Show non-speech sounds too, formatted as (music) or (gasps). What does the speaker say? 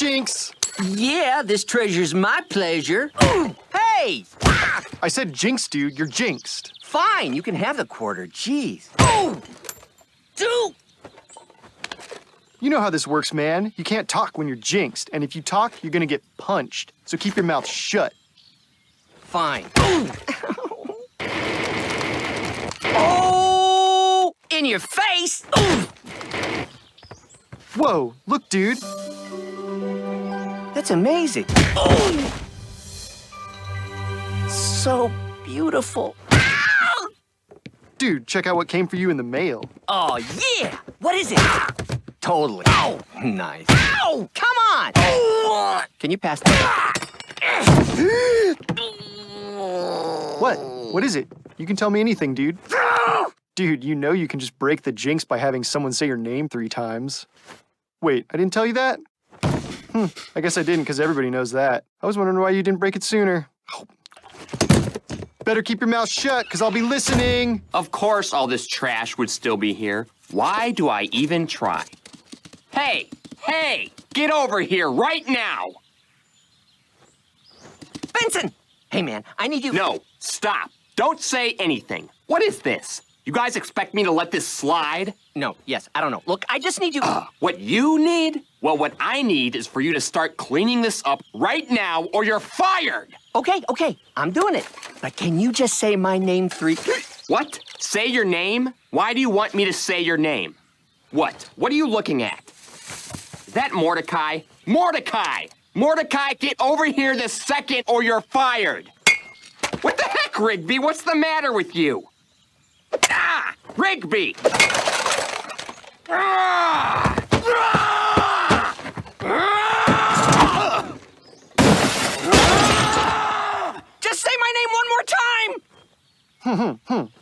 Jinx! Yeah, this treasure's my pleasure. (gasps) hey! I said jinx, dude. You're jinxed. Fine, you can have the quarter. Jeez. Oh! Dude! You know how this works, man. You can't talk when you're jinxed, and if you talk, you're gonna get punched. So keep your mouth shut. Fine. (laughs) oh! In your face! Ooh! Whoa, look, dude. That's amazing. Oh! So beautiful. Dude, check out what came for you in the mail. Oh, yeah! What is it? Totally. Oh, nice. Ow! Come on! Can you pass that? (gasps) What? What is it? You can tell me anything, dude. Dude, you know you can just break the jinx by having someone say your name three times. Wait, I didn't tell you that? Hmm, I guess I didn't because everybody knows that. I was wondering why you didn't break it sooner. Better keep your mouth shut because I'll be listening. Of course, all this trash would still be here. Why do I even try? Hey, hey, get over here right now! Benson! Hey, man, I need you. No, stop. Don't say anything. What is this? You guys expect me to let this slide? No, yes, I don't know. Look, I just need you. (clears throat) What you need? Well, what I need is for you to start cleaning this up right now or you're fired! okay, okay, I'm doing it. But can you just say my name three? (clears throat) What? Say your name? Why do you want me to say your name? What? What are you looking at? Is that Mordecai? Mordecai! Mordecai, get over here this second or you're fired! What the heck, Rigby? What's the matter with you? Rigby! Just say my name one more time! (laughs)